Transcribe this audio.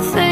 things.